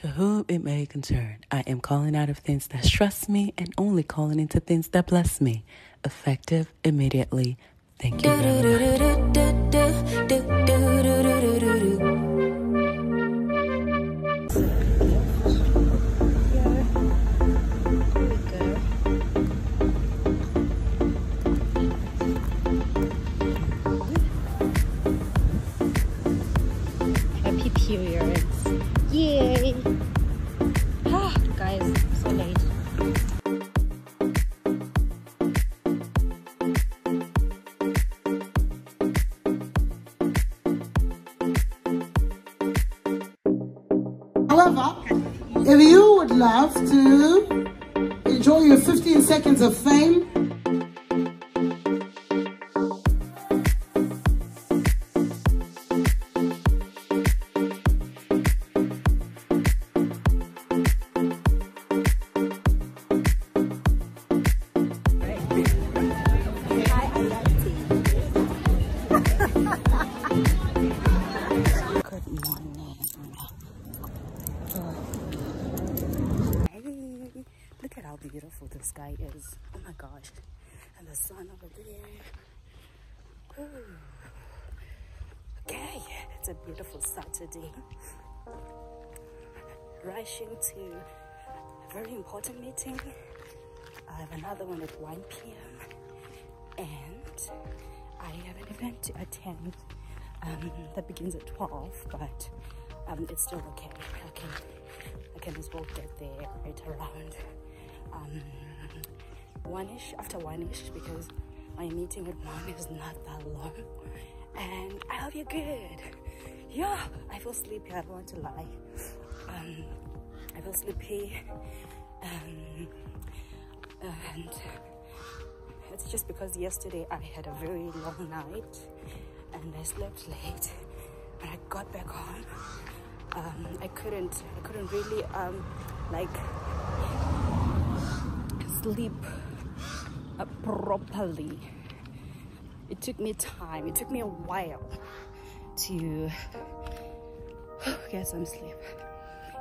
To whom it may concern, I am calling out of things that stress me and only calling into things that bless me. Effective immediately. Thank you Rushing to a very important meeting. I have another one at 1 p.m. And I have an event to attend um, that begins at 12, but um, it's still okay. I can, I can as well get there right around um, one-ish, after one-ish, because my meeting at one is not that long. And I hope you're good. Yeah, I feel sleepy. I don't want to lie. Um, I feel sleepy. Um, and it's just because yesterday I had a very long night and I slept late. When I got back home, um, I couldn't, I couldn't really um, like sleep uh, properly. It took me time. It took me a while to get some sleep.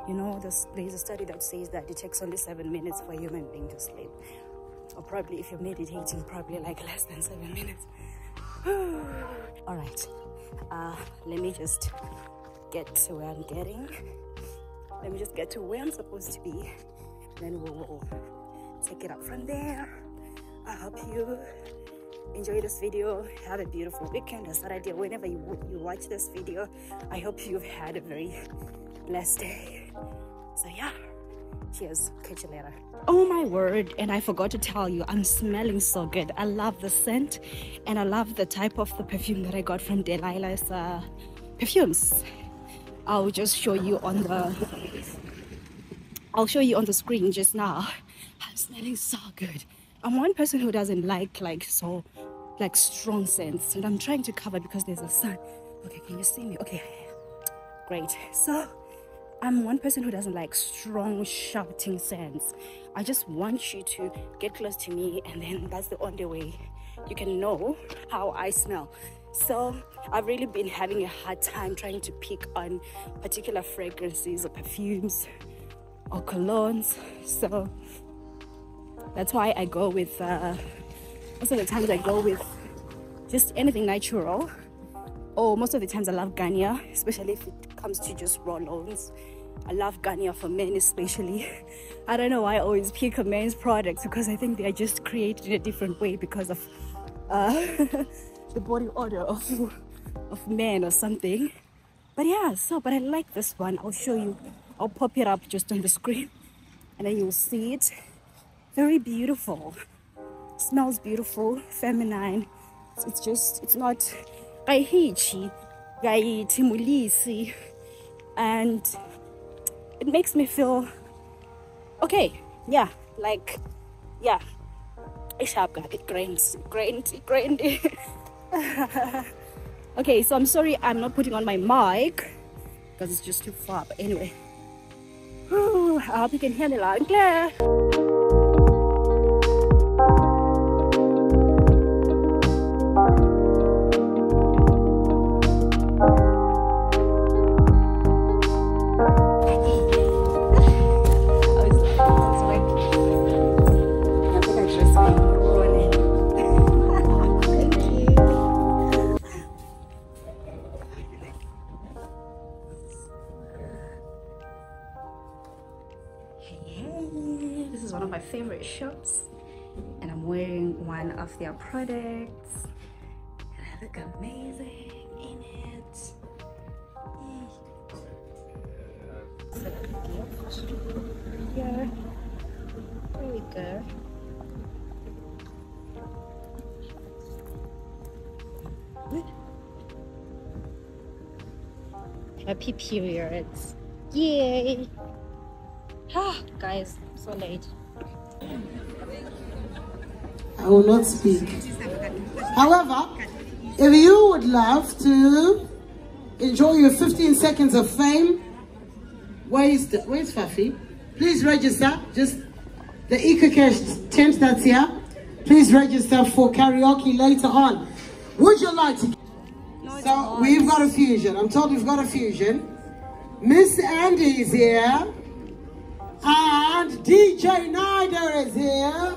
You know, there's, there's a study that says that it takes only seven minutes for a human being to sleep. Or probably if you're meditating, probably like less than seven minutes. All right, uh, let me just get to where I'm getting. Let me just get to where I'm supposed to be. Then we'll, take it up from there. I hope you enjoy this video. Have a beautiful weekend or Saturday, whenever you, you watch this video. I hope you've had a very blessed day. So, yeah, cheers. Catch you later. Oh my word, and I forgot to tell you, I'm smelling so good. I love the scent and I love the type of the perfume that I got from Delilah's uh, perfumes. I'll just show you on the I'll show you on the screen just now. I'm smelling so good. I'm one person who doesn't like like so like strong scents and I'm trying to cover because there's a sun. Okay, can you see me? Okay, great. So I'm one person who doesn't like strong shouting scents. I just want you to get close to me and then that's the only way you can know how I smell. So I've really been having a hard time trying to pick on particular fragrances or perfumes or colognes. So that's why I go with uh, most of the times I go with just anything natural. Or most of the times I love Garnier, especially if it comes to just roll-ons. I love Garnier for men especially. I don't know why I always pick a men's products because I think they are just created in a different way because of uh, the body odor of, of men or something. But yeah, so, but I like this one. I'll show you. I'll pop it up just on the screen and then you'll see it. Very beautiful. Smells beautiful, feminine. It's, just, it's not kaihichi, kaitimulisi. And it makes me feel okay. Yeah, like, yeah. It grains, grains, grained. okay, so I'm sorry I'm not putting on my mic because it's just too far. But anyway, Whew, I hope you can hear me loud and clear. Of their products and I look amazing in it. Yeah, there we go. Happy periods. Yay! Ah, guys, so late. I will not speak. However, if you would love to enjoy your 15 seconds of fame, where's, the, where's Fafi? Please register. Just the EcoCash tent that's here. Please register for karaoke later on. Would you like to? No, So we've got a fusion. I'm told we've got a fusion. Miss Andy is here. And DJ Nider is here.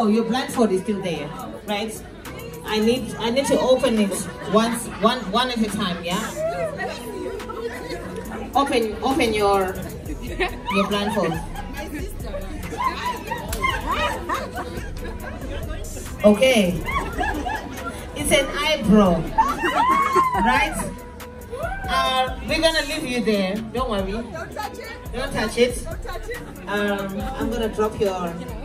No, your blindfold is still there, right? I need I need to open it once one one at a time. Yeah. Open open your your blindfold. Okay. It's an eyebrow, right? Uh, we're gonna leave you there. Don't worry. Don't touch it. Don't touch it. Don't touch it. Um, I'm gonna drop your.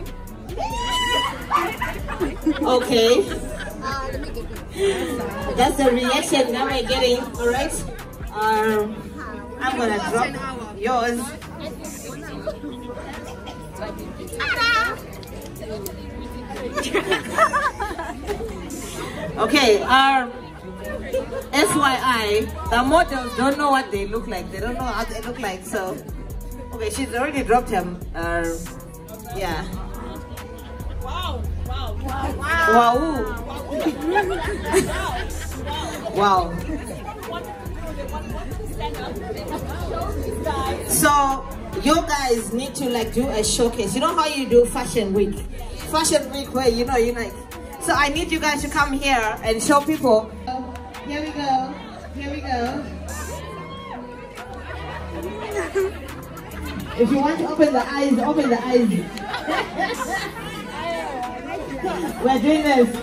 Okay. That's the reaction that we're getting. All right. Um, I'm gonna drop yours. okay. Um. FYI, the models don't know what they look like. They don't know how they look like. So, okay, she's already dropped him. Uh, yeah. Wow! Wow! Wow! So, you guys need to like do a showcase. You know how you do fashion week? Fashion week where you know you like. So I need you guys to come here and show people here we go. Here we go. if you want to open the eyes, open the eyes. We're doing this.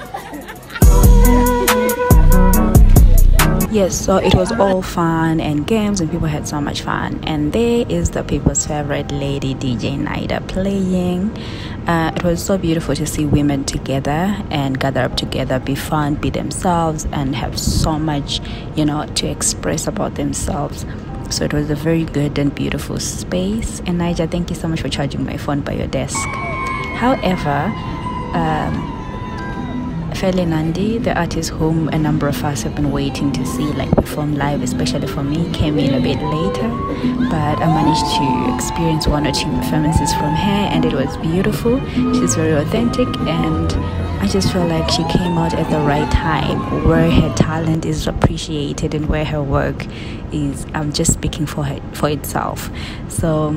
Yes, so it was all fun and games, and people had so much fun. And there is the people's favorite lady DJ Nida playing. Uh, it was so beautiful to see women together and gather up together, be fun, be themselves, and have so much, you know, to express about themselves. So it was a very good and beautiful space. And Niger, thank you so much for charging my phone by your desk. However, um, Feli Nandi, the artist whom a number of us have been waiting to see like perform live, especially for me, came in a bit later. But I managed to experience one or two performances from her and it was beautiful. She's very authentic and I just feel like she came out at the right time where her talent is appreciated and where her work is um, just speaking for her for itself. So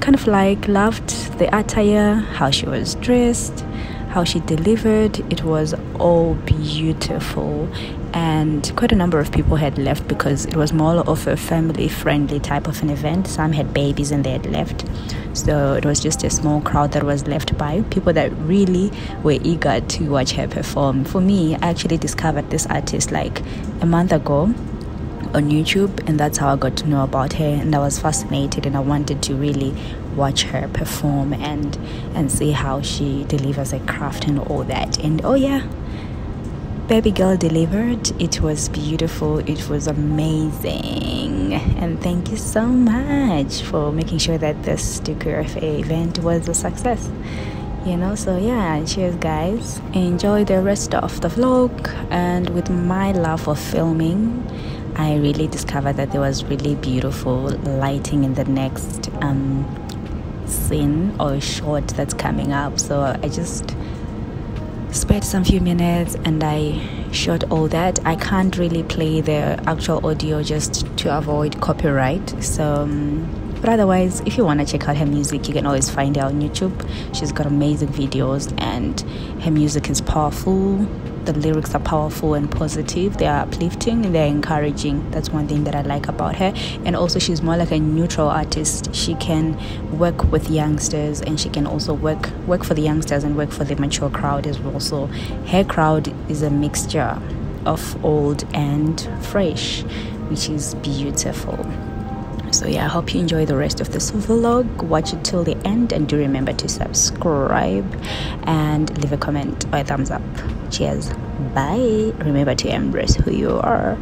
kind of like loved the attire, how she was dressed how she delivered. It was all beautiful. And quite a number of people had left because it was more of a family friendly type of an event. Some had babies and they had left. So it was just a small crowd that was left by people that really were eager to watch her perform. For me i actually discovered this artist like a month ago on YouTube, and that's how I got to know about her. And I was fascinated, and I wanted to really watch her perform and and see how she delivers a craft and all that. And oh yeah, baby girl delivered. It was beautiful. It was amazing. And thank you so much for making sure that this Dhuku Affair event was a success you know so yeah cheers guys enjoy the rest of the vlog and with my love of filming I really discovered that there was really beautiful lighting in the next um, scene or short that's coming up. So I just spent some few minutes and I shot all that. I can't really play the actual audio just to avoid copyright. So. Um, but otherwise, if you want to check out her music, you can always find her on YouTube. She's got amazing videos, and her music is powerful the lyrics are powerful and positive. They are uplifting and they're encouraging. That's one thing that i like about her. And also she's more like a neutral artist. She can work with youngsters and she can also work work for the youngsters and work for the mature crowd as well. So her crowd is a mixture of old and fresh which is beautiful so yeah i hope you enjoy the rest of this vlog. Watch it till the end and do remember to subscribe and leave a comment or a thumbs up. Cheers. Bye. Remember to embrace who you are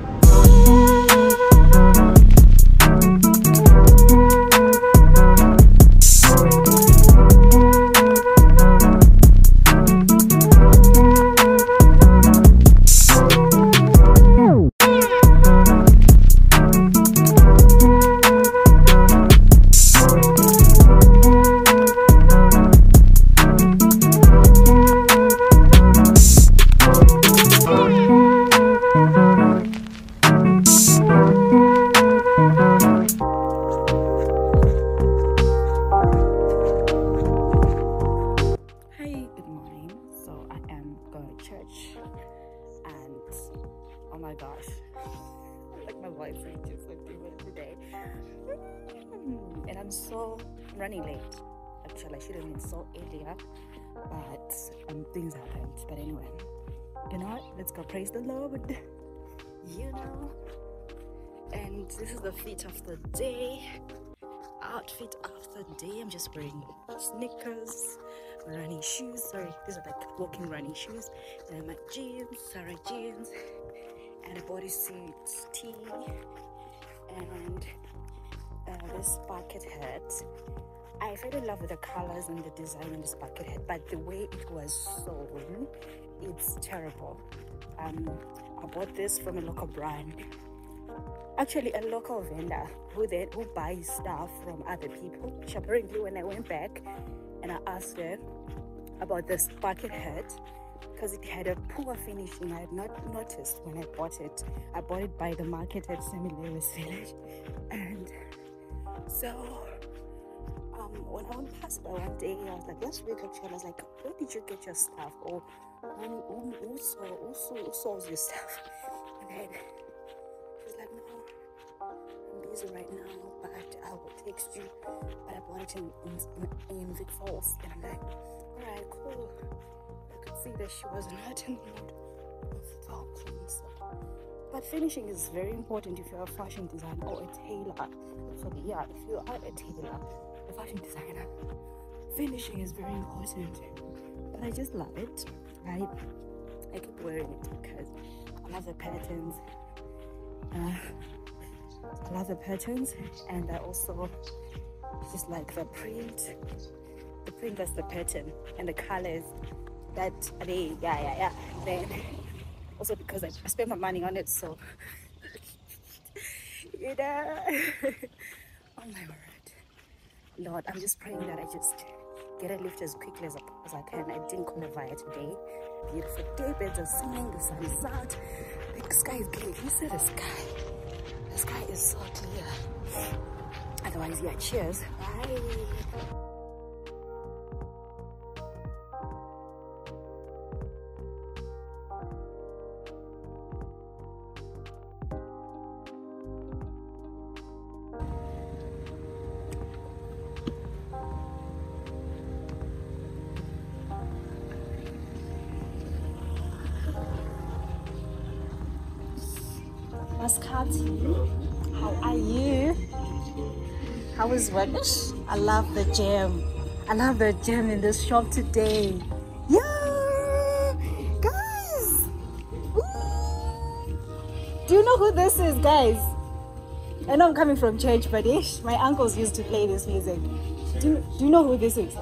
day. Outfit the day. I'm just wearing sneakers, running shoes. Sorry, these are like walking running shoes. And my jeans, Sarah jeans, and a bodysuit tee, and uh, this bucket hat. I fell in love with the colors and the design on this bucket hat, but the way it was sewn, it's terrible. Um, I bought this from a local brand actually a local vendor who then who buys stuff from other people which apparently when i went back and i asked her about this bucket hat because it had a poor finishing i had not noticed when i bought it i bought it by the market at semi village and so um, when I went past by one day, I was like, last week actually, I was like, where did you get your stuff? Or who, who, who, saw, who, saw, who sells your stuff? And then right now, but I will text you. But I bought it in, in, in Vic Falls. And I'm like, all right, cool. I could see that she was not in the mood of talking. So. But finishing is very important if you're a fashion designer or a tailor. Actually, yeah, if you are a tailor, a fashion designer, finishing is very important. But I just love it. I I keep wearing it because I love the patterns. Uh, I love the patterns, and I also just like the print. The print that's the pattern, and the colors that they yeah yeah yeah. Then also because I, spent my money on it, so you know. oh my word, Lord, I'm just praying that I just get a lift as quickly as, as I can. I didn't qualify today. Beautiful day, birds are singing, the sun is out, the sky is clear. You see the sky? The sky is so clear. Otherwise, yeah, cheers. Bye. Mascati, how are you? How is work? I love the gem. I love the gem in this shop today. Yeah, guys. Ooh. Do you know who this is, guys? I know I'm coming from church, but ish, my uncles used to play this music. Do you, do you know who this is?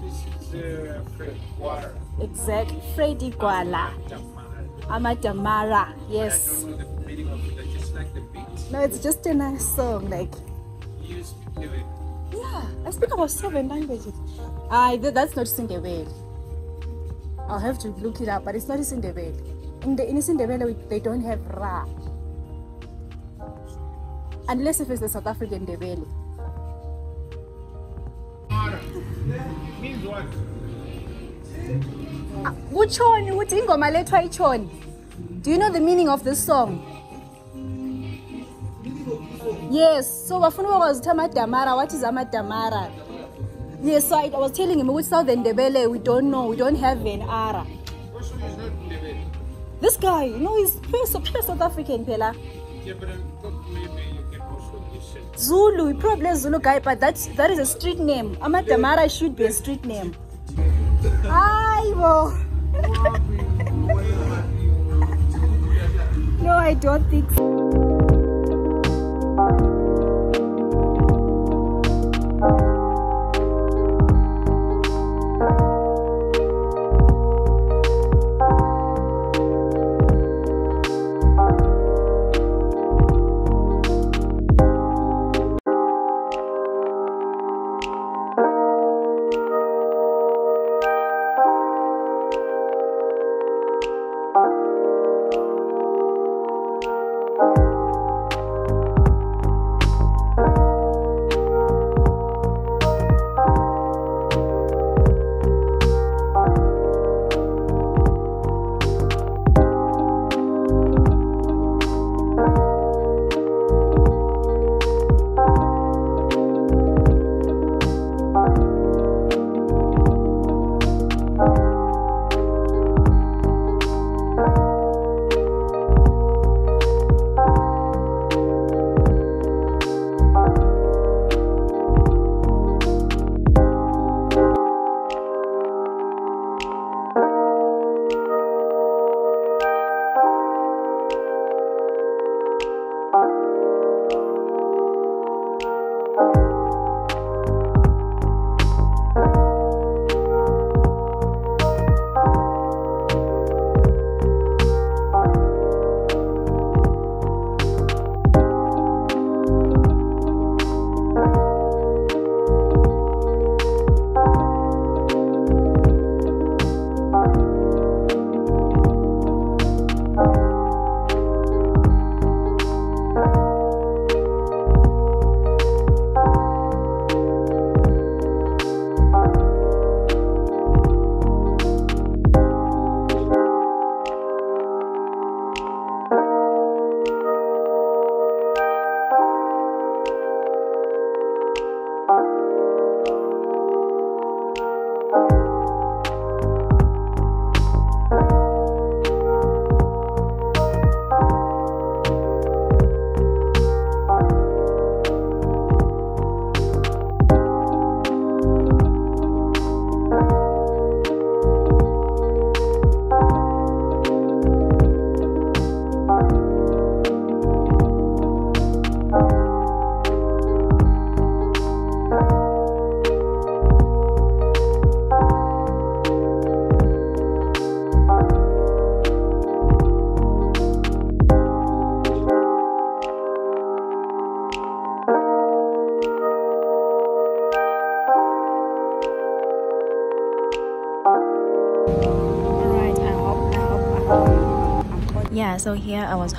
This is uh, Fred Water. Exactly, Freddy Gwala. Amadamara, yes. No, it's just a nice song. Like, You speak to it. yeah, I speak about seven languages. I that's not Sindebele. I'll have to look it up, but it's not Sindebele. In the in Sindebele, they don't have ra. Unless if it's the South African Ndebele. Ah, Water. Means what? Uchoni, uthi ingoma lethwa ichoni. Do you know the meaning of this song? Yes, so bafuna ukuthi amadamara, what is amadamara? Yes, so I, I was telling him which Southern Ndebele we don't know, we don't have an ara. This guy, you know, he's pure, South African, listen. Zulu, probably Zulu guy, but that's that is a street name. Amadamara should be a street name. Aibo. no, I don't think so. Alright,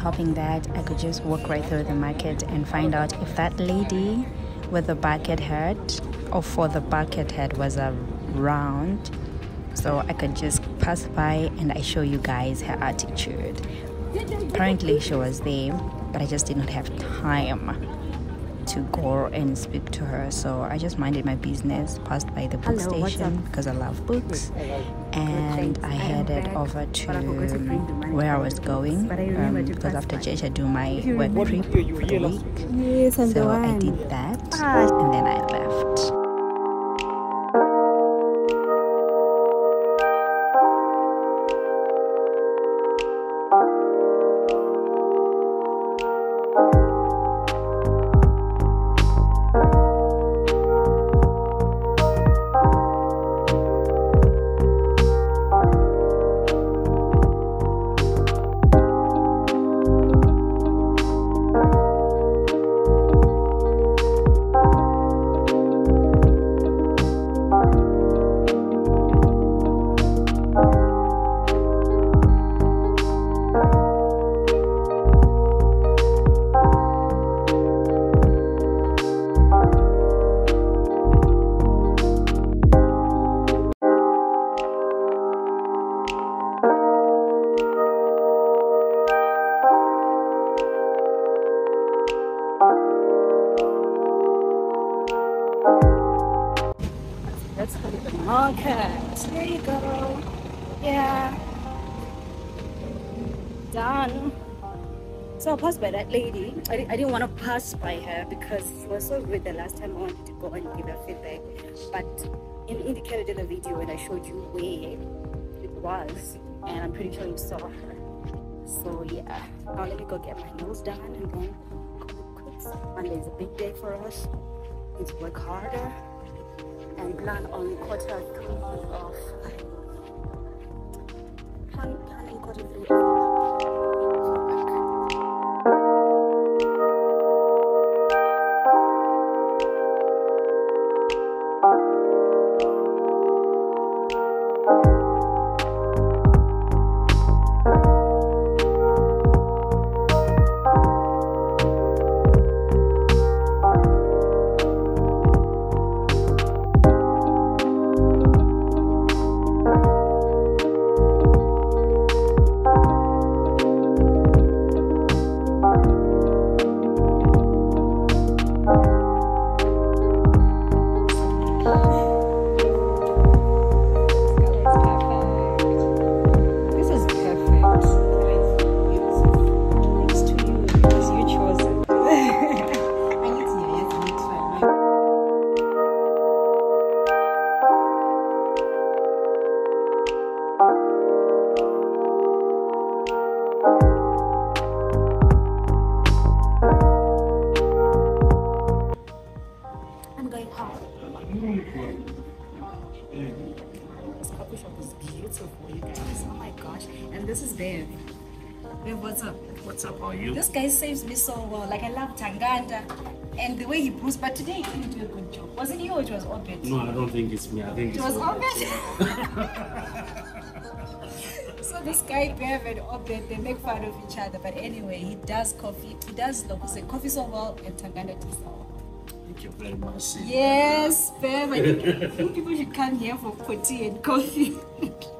hoping that I could just walk right through the market and find out if that lady with the bucket hat or for the bucket hat was around so I could just pass by and I show you guys her attitude. Apparently she was there, but I just did not have time to go and speak to her. So I just minded my business, passed by the book Hello, station because I love books, and I headed over to where I was going um, because after church I do my work trip for the week. Yes, So I did that and then I left. That lady. I, I didn't want to pass by her because she was so good the last time I wanted to go and give her feedback. But it indicated in the video when I showed you where it was. And I'm pretty sure you saw her. So yeah. Now let me go get my nails done and then. Monday is a big day for us. To work harder and plan on quarter three of um, plan, planning quarter three And this is Bev. Bev, what's up? What's up, how are you? This guy saves me so well. Like I love Tanganda and the way he brews, but today he didn't do a good job. Was it you or it was Obed? No, I don't think it's me. I think It was Obed. so this guy Bev and Obed, they make fun of each other. But anyway, he does coffee. He does like say coffee so well and Tanganda tea so well. Thank you very much. Yes, Bev. I think people should come here for tea and coffee.